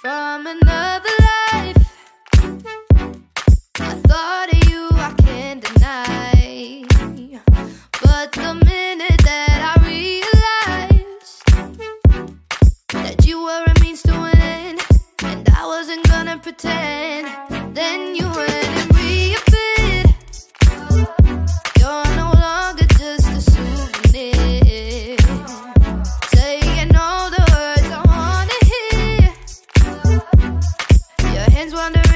from another life. I thought of you, I can't deny. But the minute that I realized that you were a means to an end, and I wasn't gonna pretend, then you. wondering